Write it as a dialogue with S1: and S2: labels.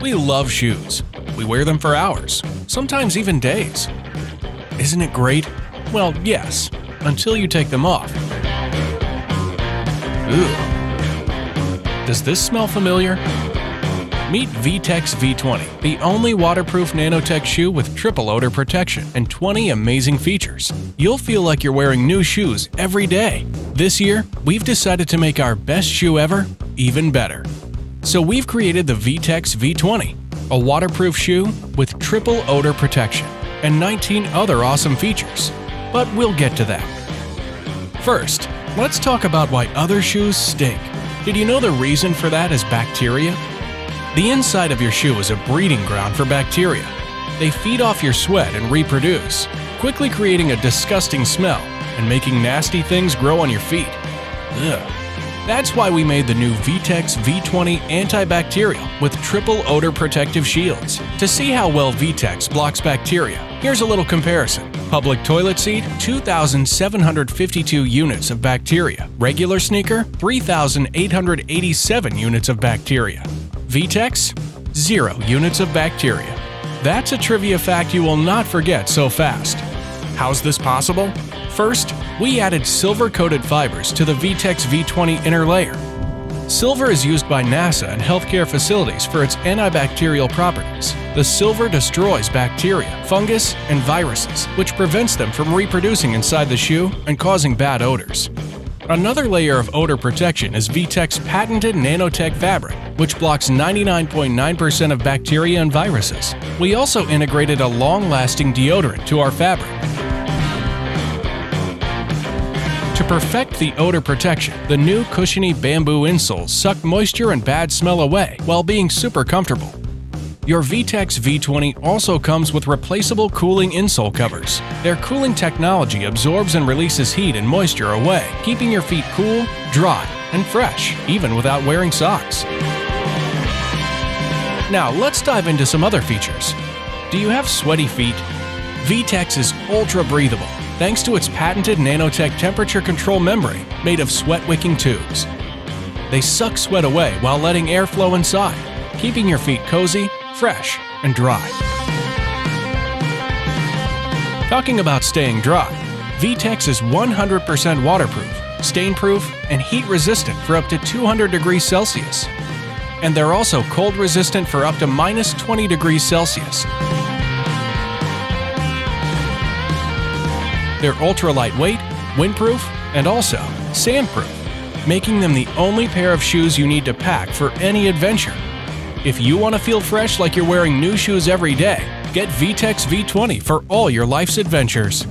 S1: We love shoes. We wear them for hours, sometimes even days. Isn't it great? Well, yes, until you take them off. Ooh. Does this smell familiar? Meet VTEX V20, the only waterproof nanotech shoe with triple odor protection and 20 amazing features. You'll feel like you're wearing new shoes every day. This year, we've decided to make our best shoe ever even better. So we've created the VTEX V20, a waterproof shoe with triple odor protection and 19 other awesome features. But we'll get to that. First, let's talk about why other shoes stink. Did you know the reason for that is bacteria? The inside of your shoe is a breeding ground for bacteria. They feed off your sweat and reproduce, quickly creating a disgusting smell and making nasty things grow on your feet. Ugh. That's why we made the new VTEX V20 antibacterial with triple odor protective shields. To see how well VTEX blocks bacteria, here's a little comparison. Public toilet seat, 2,752 units of bacteria. Regular sneaker, 3,887 units of bacteria. VTEX, 0 units of bacteria. That's a trivia fact you will not forget so fast. How's this possible? First, we added silver-coated fibers to the VTEX V20 inner layer. Silver is used by NASA and healthcare facilities for its antibacterial properties. The silver destroys bacteria, fungus, and viruses, which prevents them from reproducing inside the shoe and causing bad odors. Another layer of odor protection is VTEC's patented nanotech fabric, which blocks 99.9% of bacteria and viruses. We also integrated a long-lasting deodorant to our fabric. To perfect the odor protection, the new cushiony bamboo insoles suck moisture and bad smell away while being super comfortable. Your VTEX V20 also comes with replaceable cooling insole covers. Their cooling technology absorbs and releases heat and moisture away, keeping your feet cool, dry, and fresh, even without wearing socks. Now, let's dive into some other features. Do you have sweaty feet? VTEX is ultra breathable thanks to its patented nanotech temperature control membrane made of sweat-wicking tubes. They suck sweat away while letting air flow inside, keeping your feet cozy, fresh, and dry. Talking about staying dry, VTEX is 100% waterproof, stain-proof, and heat-resistant for up to 200 degrees Celsius. And they're also cold-resistant for up to minus 20 degrees Celsius. They're ultra lightweight, windproof, and also sandproof, making them the only pair of shoes you need to pack for any adventure. If you want to feel fresh like you're wearing new shoes every day, get VTEX V20 for all your life's adventures.